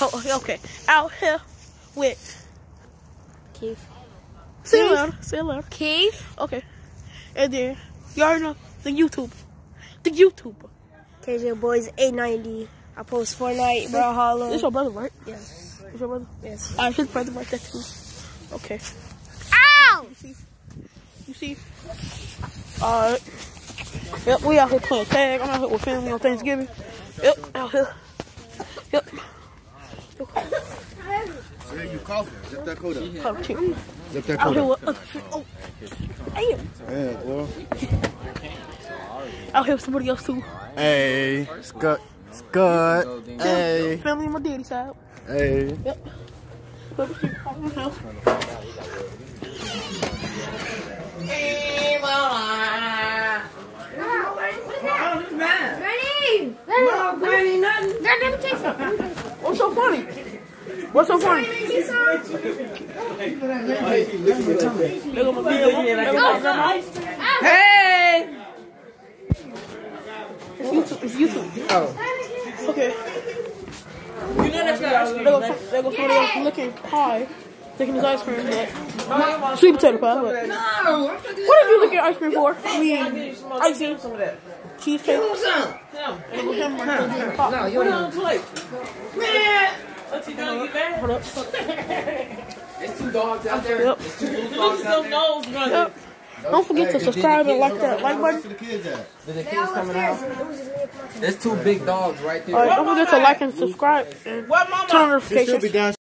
Oh, okay. Out here with Keith. say it Keith? it loud. Keith. Okay. And then you already know the YouTube. The YouTuber. KJ Boys 890. I post Fortnite, Brawlhalla. It's your brother, right? Yes. It's your brother. Yes. Alright, his brother right there too. Okay. Ow! You see? You see? Alright. Yep, we out here playing tag. I'm out here with family on Thanksgiving. Yep, out here. Yep. Yeah, you coughing. Zip that coat up. Zip that coat here up. with other. Damn. Yeah, well. Out here with somebody else too. Hey, Scott. Scott. Hey. Family on my daddy's side. Hey. Yep. But we keep out my house. Granny! No, Granny, nothing. Granny, let me take some. What's so funny? What's so funny? There go my big There go my grandma. Hey! It's YouTube. It's YouTube. Oh. Okay. You know that's not There goes, some- there somebody looking pie, taking his ice cream. But sweet potato pie. But No, what did you look at ice cream for? I mean, icing, some of that. cheesecake, Who's some? and with him right there, pop. No, you don't play. Man! What's he doing? You mad? Hold up. There's two dogs out there. Yep. There's two blue dogs out there. nose running. Yep. Don't forget to subscribe and like that like Where button. the kids? There's the kids coming out. There's two big dogs right there. Alright, don't forget to like and subscribe and turn on They should be notifications.